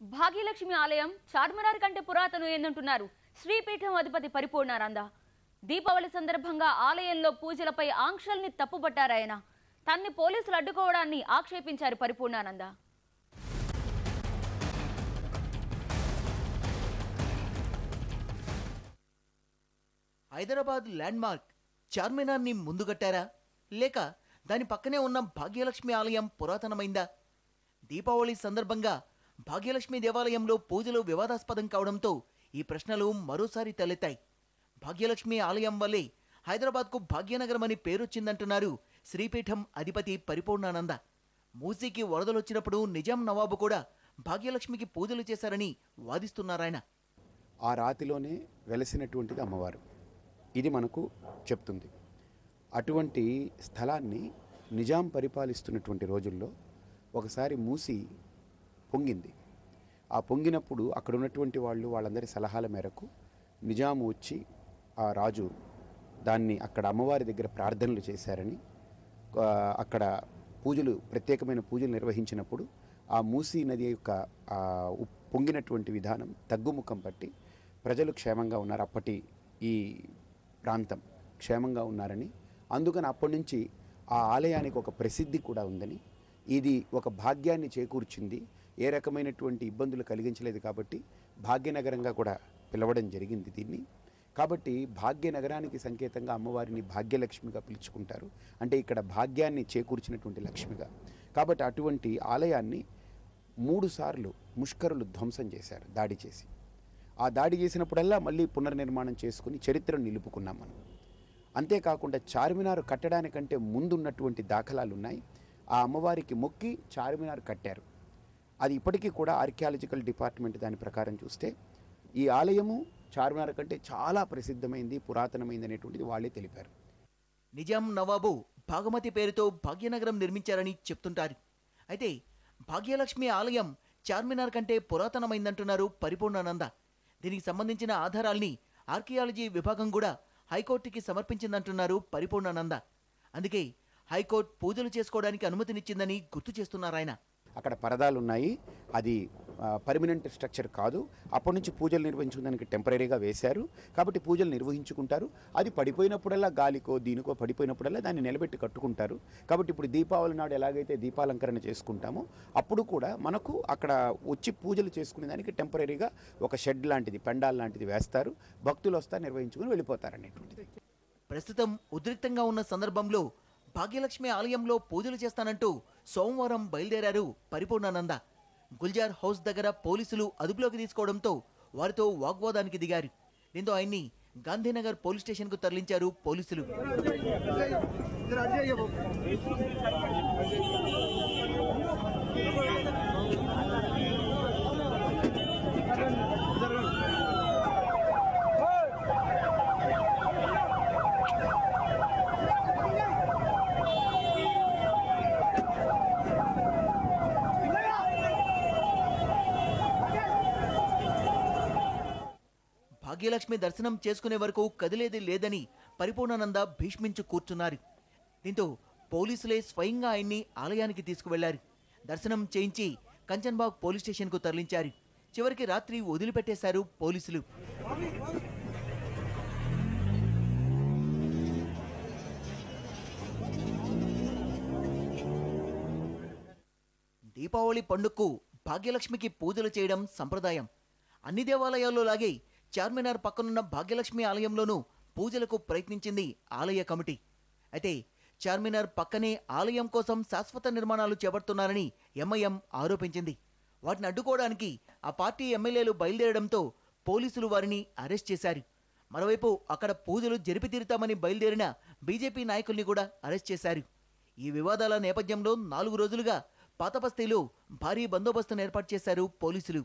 భాగ్యలక్ష్మి ఆలయం చార్మినార్ కంటే పురాతనం ఏందంటున్నారు. శ్రీపీఠం అధిపతి పరిపూర్ణానంద దీపావళి సందర్భంగా ఆలయంలో పూజలపై ఆంక్షల్ని తప్పుపట్టారాయన. తన్ని పోలీసులు అడ్డుకోవడాన్ని ఆక్షేపించారు పరిపూర్ణానంద హైదరాబాద్ ల్యాండ్ మార్క్ చార్మినార్ని ముందుగట్టారా లేక దాని పక్కనే ఉన్న భాగ్యలక్ష్మి ఆలయం పురాతనమైందా? దీపావళి సందర్భంగా భాగ్యలక్ష్మి దేవాలయంలో పూజలు వివాదాస్పదం కావడంతో ఈ ప్రశ్నలు మరోసారి తలెత్తాయి. భాగ్యలక్ష్మి ఆలయం వల్లే హైదరాబాద్కు భాగ్యనగరం అని పేరొచ్చిందంటున్నారు శ్రీపీఠం అధిపతి పరిపూర్ణానంద. మూసీకి వరదలొచ్చినప్పుడు నిజాం నవాబు కూడా భాగ్యలక్ష్మికి పూజలు చేశారని వాదిస్తున్నారాయన. ఆ రాతిలోనే వెలసినటువంటిది అమ్మవారు. ఇది మనకు చెప్తుంది. అటువంటి స్థలాన్ని నిజాం పరిపాలిస్తున్నటువంటి రోజుల్లో ఒకసారి మూసి పొంగింది. ఆ పొంగినప్పుడు అక్కడ ఉన్నటువంటి వాళ్ళు వాళ్ళందరి సలహాల మేరకు నిజాము వచ్చి ఆ రాజు దాన్ని అక్కడ అమ్మవారి దగ్గర ప్రార్థనలు చేశారని అక్కడ పూజలు ప్రత్యేకమైన పూజలు నిర్వహించినప్పుడు ఆ మూసీ నది యొక్క పొంగినటువంటి విధానం తగ్గుముఖం పట్టి ప్రజలు క్షేమంగా ఉన్నారు. అప్పటి ఈ ప్రాంతం క్షేమంగా ఉన్నారని అందుకని అప్పటి నుంచి ఆ ఆలయానికి ఒక ప్రసిద్ధి కూడా ఉందని ఇది ఒక భాగ్యాన్ని చేకూర్చింది. ఏ రకమైనటువంటి ఇబ్బందులు కలిగించలేదు కాబట్టి భాగ్యనగరంగా కూడా పిలవడం జరిగింది దీన్ని. కాబట్టి భాగ్యనగరానికి సంకేతంగా అమ్మవారిని భాగ్యలక్ష్మిగా పిలుచుకుంటారు. అంటే ఇక్కడ భాగ్యాన్ని చేకూర్చినటువంటి లక్ష్మిగా. కాబట్టి అటువంటి ఆలయాన్ని మూడుసార్లు ముష్కరులు ధ్వంసం చేశారు దాడి చేసి. ఆ దాడి చేసినప్పుడల్లా మళ్ళీ పునర్నిర్మాణం చేసుకుని చరిత్రను నిలుపుకున్నాం మనం. అంతేకాకుండా చార్మినార్ కట్టడానికంటే ముందున్నటువంటి దాఖలాలు ఉన్నాయి ఆ అమ్మవారికి మొక్కి చార్మినార్ కట్టారు. అది ఇప్పటికీ కూడా ఆర్కియాలజికల్ డిపార్ట్మెంట్ దాని ప్రకారం చూస్తే ఈ ఆలయము చార్మినార్ కంటే చాలా ప్రసిద్ధమైంది పురాతనమైంది అనేటువంటిది వాళ్ళే తెలిపారు. నిజాం నవాబు భాగమతి పేరుతో భాగ్యనగరం నిర్మించారని చెప్తుంటారు. అయితే భాగ్యలక్ష్మి ఆలయం చార్మినార్ కంటే పురాతనమైందంటున్నారు పరిపూర్ణానంద దీనికి సంబంధించిన ఆధారాల్ని ఆర్కియాలజీ విభాగం కూడా హైకోర్టుకి సమర్పించిందంటున్నారు పరిపూర్ణానంద అందుకే హైకోర్టు పూజలు చేసుకోవడానికి అనుమతినిచ్చిందని గుర్తు చేస్తున్నారాయన అక్కడ పరదాలు ఉన్నాయి. అది పర్మనెంట్ స్ట్రక్చర్ కాదు. అప్పటి నుంచి పూజలు నిర్వహించుకోవడానికి టెంపరీగా వేశారు. కాబట్టి పూజలు నిర్వహించుకుంటారు. అది పడిపోయినప్పుడల్లా గాలికో దీనికో పడిపోయినప్పుడల్లా దాన్ని నిలబెట్టి కట్టుకుంటారు. కాబట్టి ఇప్పుడు దీపావళి నాడు ఎలాగైతే దీపాలంకరణ చేసుకుంటామో అప్పుడు కూడా మనకు అక్కడ వచ్చి పూజలు చేసుకునే దానికి టెంపరీగా ఒక షెడ్ లాంటిది పెండాల్ లాంటిది వేస్తారు. భక్తులు వస్తా నిర్వహించుకుని వెళ్ళిపోతారు అనేటువంటిది. ప్రస్తుతం ఉద్రిక్తంగా ఉన్న సందర్భంలో భాగ్యలక్ష్మి ఆలయంలో పూజలు చేస్తానంటూ సోమవారం బయలుదేరారు పరిపూర్ణానంద. గుల్జార్ హౌస్ దగ్గర పోలీసులు అదుపులోకి తీసుకోవడంతో వారితో వాగ్వాదానికి దిగారు. దీంతో ఆయన్ని గాంధీనగర్ పోలీస్ స్టేషన్కు తరలించారు పోలీసులు. భాగ్యలక్ష్మి దర్శనం చేసుకునే వరకు కదిలేది లేదని పరిపూర్ణానంద భీష్మించు కూర్చున్నారు. దీంతో పోలీసులే స్వయంగా ఆయన్ని ఆలయానికి తీసుకువెళ్ళారు. దర్శనం చేయించి కంచన్బాగ్ పోలీస్ స్టేషన్కు తరలించారు. చివరికి రాత్రి వదిలిపెట్టేశారు పోలీసులు. దీపావళి పండుగకు భాగ్యలక్ష్మికి పూజలు చేయడం సంప్రదాయం. అన్ని దేవాలయాల్లో లాగే చార్మినార్ పక్కనున్న భాగ్యలక్ష్మి ఆలయంలోనూ పూజలకు ప్రయత్నించింది ఆలయ కమిటీ. అయితే చార్మినార్ పక్కనే ఆలయం కోసం శాశ్వత నిర్మాణాలు చేపడుతున్నారని ఎంఐఎం ఆరోపించింది. వాటిని అడ్డుకోవడానికి ఆ పార్టీ ఎమ్మెల్యేలు బయలుదేరడంతో పోలీసులు వారిని అరెస్ట్ చేశారు. మరోవైపు అక్కడ పూజలు జరిపి తీరుతామని బయలుదేరిన బీజేపీ నాయకుల్ని కూడా అరెస్ట్ చేశారు. ఈ వివాదాల నేపథ్యంలో నాలుగు రోజులుగా పాతబస్తీలో భారీ బందోబస్తును ఏర్పాటు చేశారు పోలీసులు.